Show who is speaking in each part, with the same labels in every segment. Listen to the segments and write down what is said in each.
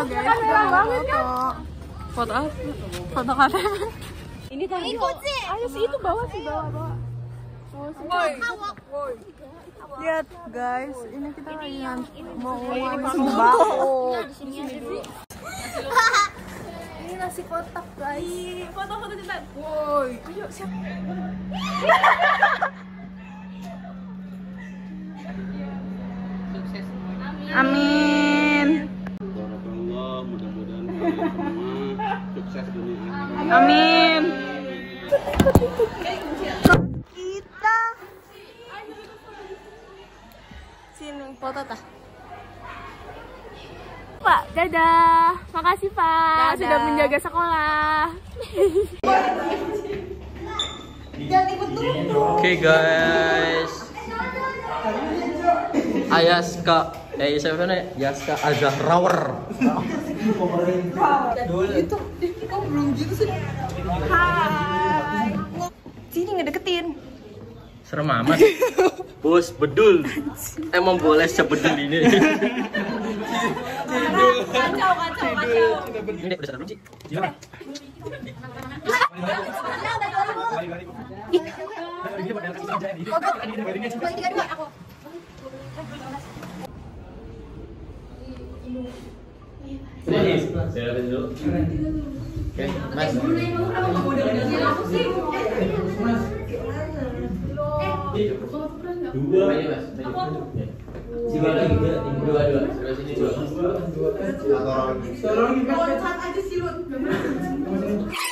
Speaker 1: foto guys kita mau foto. foto apa? Foto KTP
Speaker 2: Ini tadi kok.
Speaker 1: ayo sih itu bawa sih bawa bawa lihat guys ini kita lagi mau ngambil sembako. Ini nasi kotak guys. Foto-foto kita woi. Ayo siap Amin. Kita sini foto tah. Pak, dadah. Makasih Pak sudah menjaga sekolah.
Speaker 3: Oke guys. Ayaska, eh siapa nih? Yaska Azahrawer.
Speaker 1: Hai. Sini ngedeketin.
Speaker 3: Serem amat. Bos bedul. Emang boleh sebedul ini.
Speaker 2: Kacau, kacau, kacau.
Speaker 3: Ini udah sadar belum sih? Oke, Mas. Dua. Mas. Dua lagi, dua, dua. Sebelah sini dua. Oke.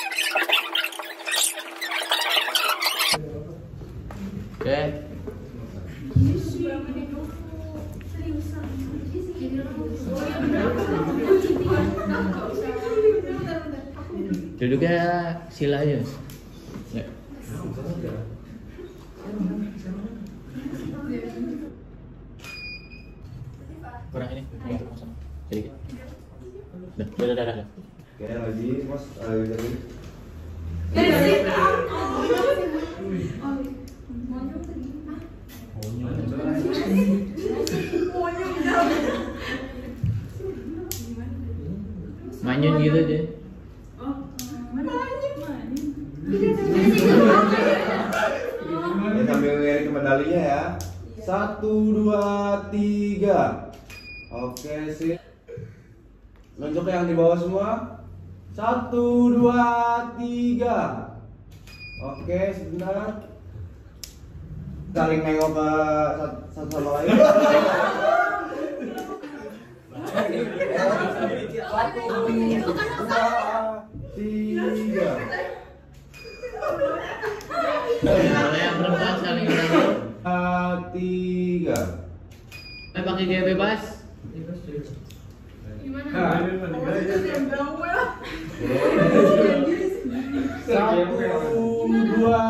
Speaker 3: Duduknya sila aja. Ya. Kurang ini. Sedikit. Dah, dah, dah, dah. dah.
Speaker 4: Oke, lagi Mas, ayo jadi.
Speaker 3: Manyun gitu aja.
Speaker 4: Ini ke medalinya ya. Satu, dua, tiga. Oke, sih. Nunjuk yang di bawah semua. Satu, dua, tiga. Oke, sebentar. Saling nengok ke sat- satu sama lain. Satu, dua, tiga.
Speaker 3: Kalau yang perempuan saling
Speaker 4: tiga.
Speaker 3: Eh pakai gaya bebas.
Speaker 4: Satu, dua,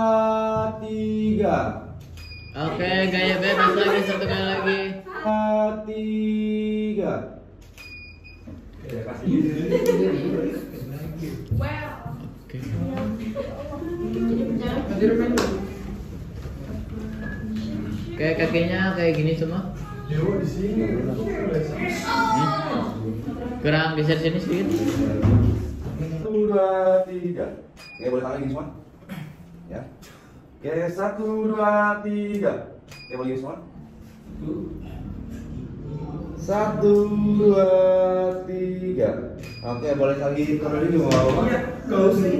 Speaker 4: tiga.
Speaker 3: Oke, gaya bebas lagi satu kali lagi.
Speaker 4: Tiga.
Speaker 3: Oke. Kayak kakinya kayak gini semua. Hmm. Kurang geser sini sedikit.
Speaker 4: Satu, dua, tiga. Oke, boleh tangan gini semua. Ya. Oke, satu, dua, tiga. Oke, boleh gini semua. Satu, dua, tiga. Oke, boleh lagi kalau ini mau. Oke.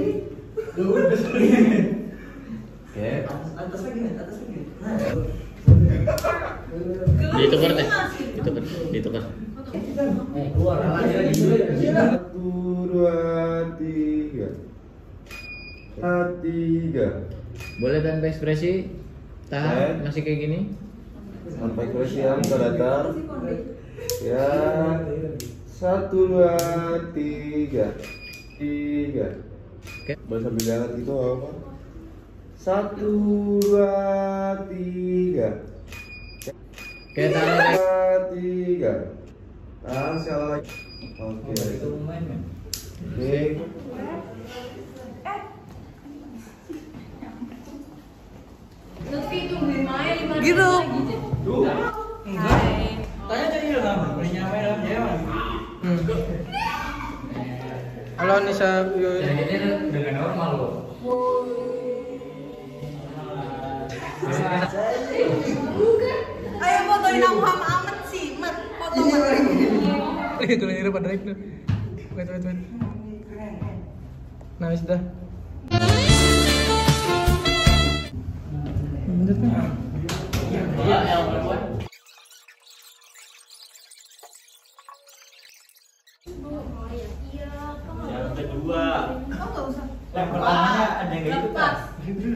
Speaker 3: Ditukar deh. Ditukar. Ditukar.
Speaker 4: Satu, dua, tiga. Satu, tiga.
Speaker 3: Boleh tanpa ekspresi. Tahan
Speaker 4: Eh.
Speaker 3: masih kayak gini.
Speaker 4: Sampai kursi yang datar. Ya. Satu, dua, tiga. Tiga.
Speaker 3: Oke.
Speaker 4: Boleh sambil lihat itu apa? Satu, dua, tiga.
Speaker 3: Oke, tahan kayak
Speaker 4: Dua, tiga. Tahan sekali lagi. Oke. Oke.
Speaker 1: Gitu.
Speaker 5: Tanya jadi lah, nyampe lah, Halo Nisa, yuk.
Speaker 3: Dan ini dengan normal loh.
Speaker 2: Ayo fotoin aku sama Amet sih, Mat. Foto Mat.
Speaker 5: Itu ini pada naik tuh. Wait, wait, wait. Nah, wis dah. Lanjut kan?
Speaker 3: Iya, yang perempuan. Yang kedua. Yang yang gak ikut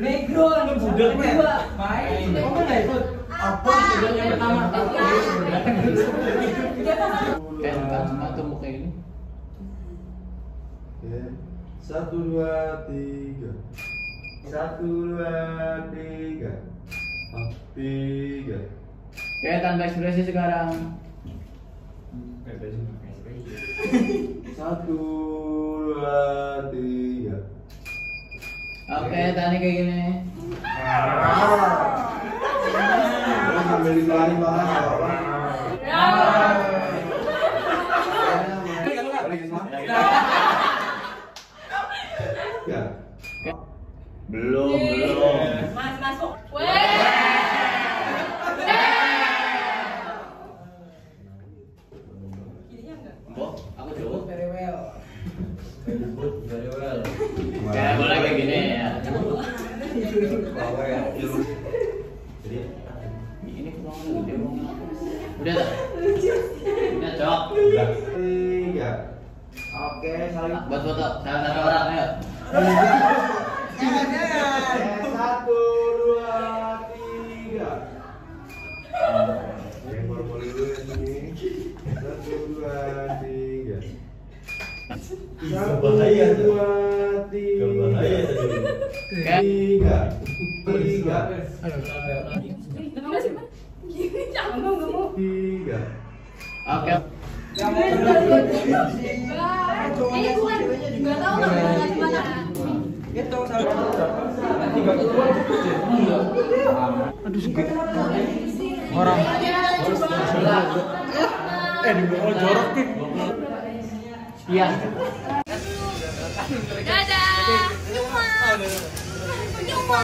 Speaker 3: Background budak kedua. Main. Kok nggak ikut? Apa yang pertama? Kayak kan semua tuh muka ini.
Speaker 4: Oke. Satu dua tiga. Satu dua tiga. Ah, Tiga.
Speaker 3: Kayak tanpa ekspresi sekarang.
Speaker 4: Satu dua tiga.
Speaker 3: Oke, tadi kayak gini.
Speaker 4: Sambil pelan nggak apa-apa. Balik semua. Ya.
Speaker 3: Belum, belum.
Speaker 2: Mas, masuk.
Speaker 3: Mbok, aku jauh. Very well. Very well. Ya, boleh kayak gini ya.
Speaker 4: Bawa ya. Jadi
Speaker 3: Ini kurang gede ruangnya. Udah tak? Udah, cok.
Speaker 4: tiga. Oke, saling.
Speaker 3: Buat foto, salah satu orang ayo.
Speaker 4: Satu dua tiga. Yang mulai dulu ya sini. Satu dua tiga. Satu dua tiga. Tiga. Tiga.
Speaker 2: Gini, jangan mau, mau.
Speaker 4: Tiga.
Speaker 3: Oke.
Speaker 2: Eh, bukan. Nggak tahu nggak mau di mana.
Speaker 5: Aduh. Orang. Eh, di bawah jorok.
Speaker 3: Iya.
Speaker 2: Dadah. Nyuma. Nyuma.